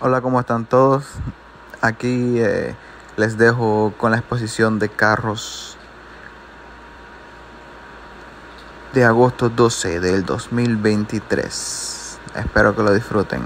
Hola, ¿cómo están todos? Aquí eh, les dejo con la exposición de carros de agosto 12 del 2023. Espero que lo disfruten.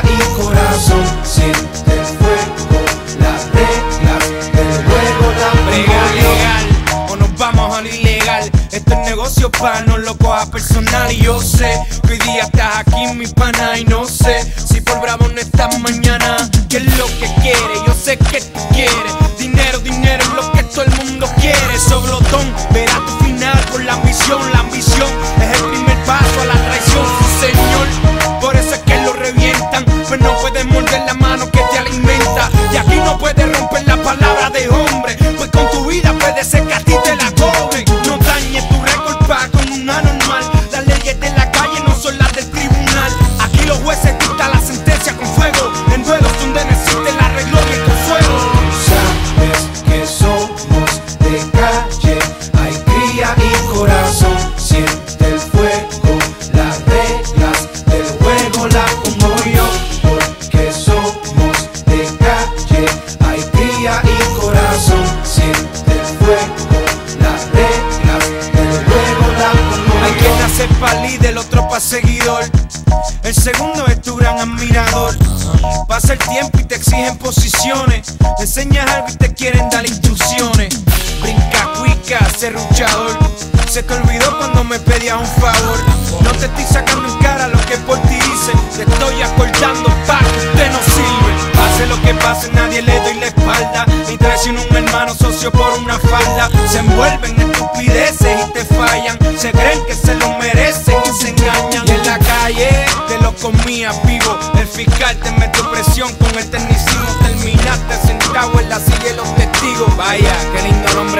Cría y corazón. Siente el fuego, las reglas del juego pongo Legal, legal, o nos vamos a lo ilegal. Esto es negocio pa' no lo coja personal. Y yo sé que hoy día estás aquí, mi pana, y no sé si por bravo no estás mañana. ¿Qué es lo que quiere? Yo sé que tú quieres. Dinero, dinero es lo que todo el mundo quiere. Soblotón, verá tu final por la ambición. La ambición puedes morder la mano que te alimenta. Y aquí no puedes romper la palabra de hombre, pues con tu vida puede ser que ti otro pa' seguidor. El segundo es tu gran admirador. Pasa el tiempo y te exigen posiciones. Te enseñas algo y te quieren dar instrucciones. Brinca, cuica, serruchador. Se te olvidó cuando me pedías un favor. No te estoy sacando en cara lo que por ti hice. Te estoy acordando pa' que usted no sirve. Pase lo que pase, nadie le doy la espalda. Ni traiciono un hermano socio por una falda. Se envuelven en estupideces y te fallan. Se creen que se te lo comías vivo. El fiscal te metió presión con el tecnicismo. Terminaste sentado en la silla de los testigos. Vaya, qué lindo nombre